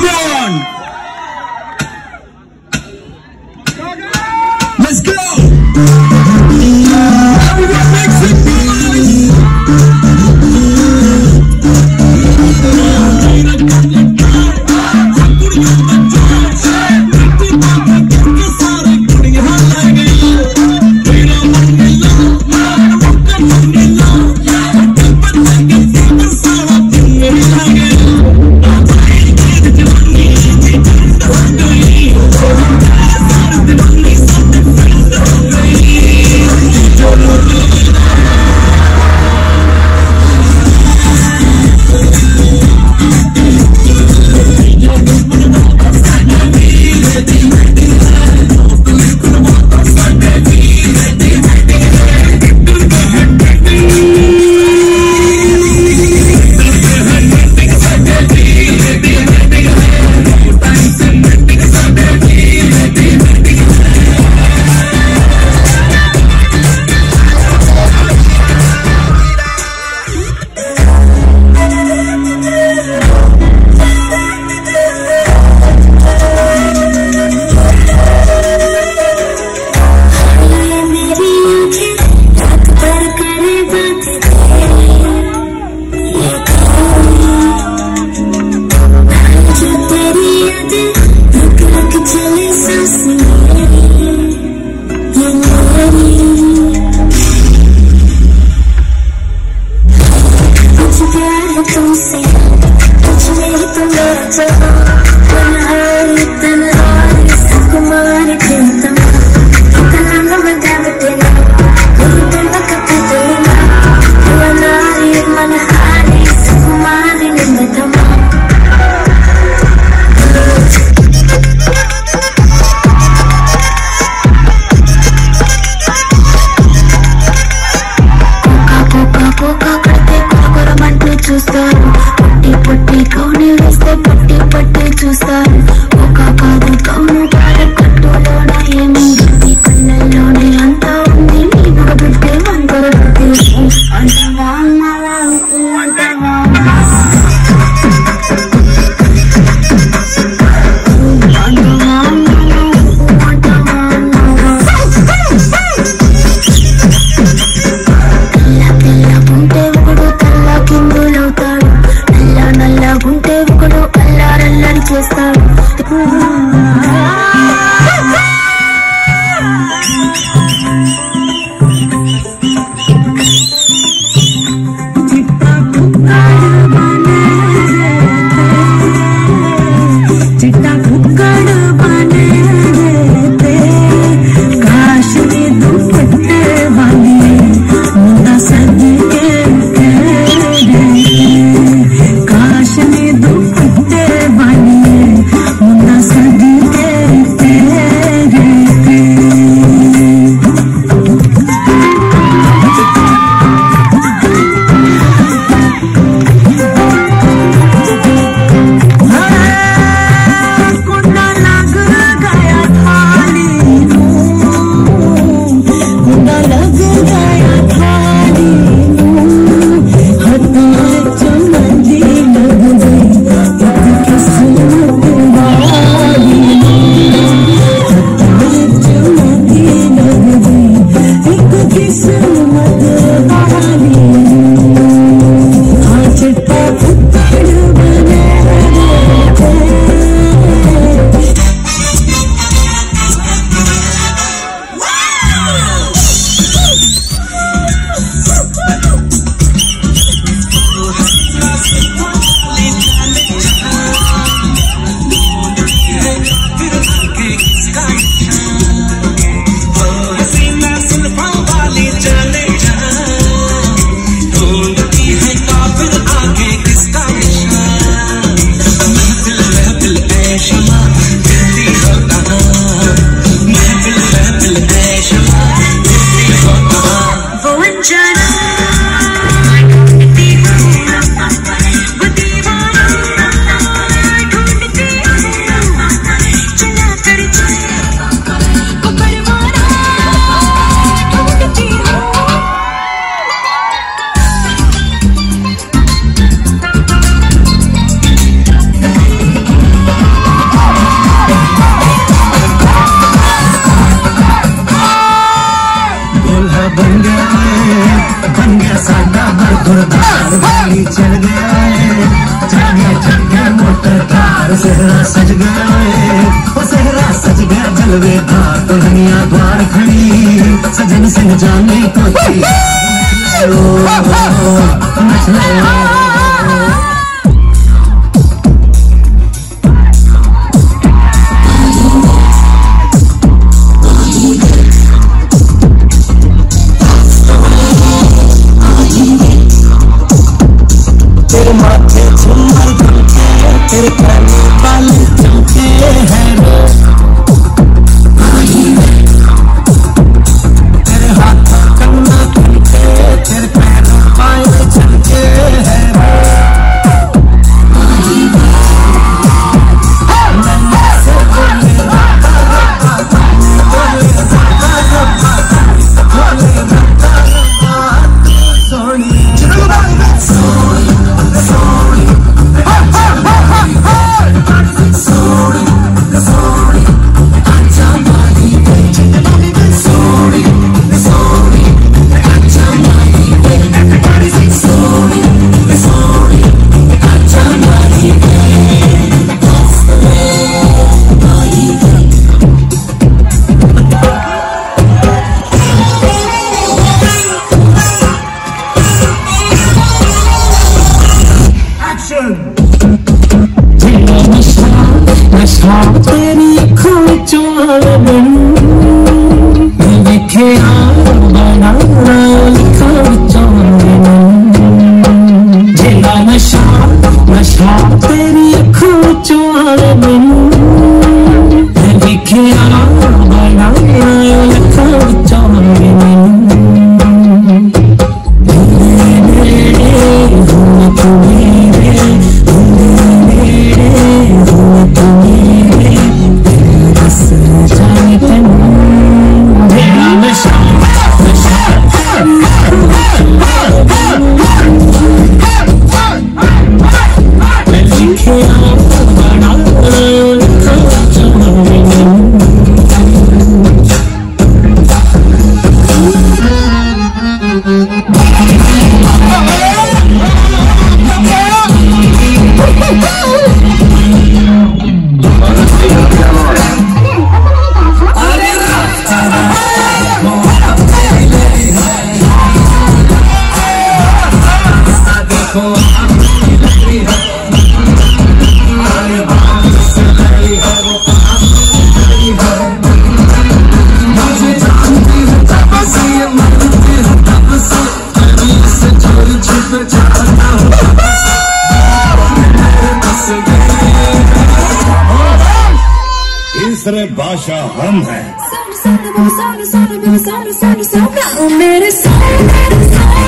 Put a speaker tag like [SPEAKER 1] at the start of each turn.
[SPEAKER 1] champion! था दुल्हनिया द्वार खड़ी सजन सिंह जाने को तेरे माथे झूमर हैं। फिर पैरों पाए चलते हैं।
[SPEAKER 2] भाषा हम है
[SPEAKER 3] मेरे
[SPEAKER 1] साथ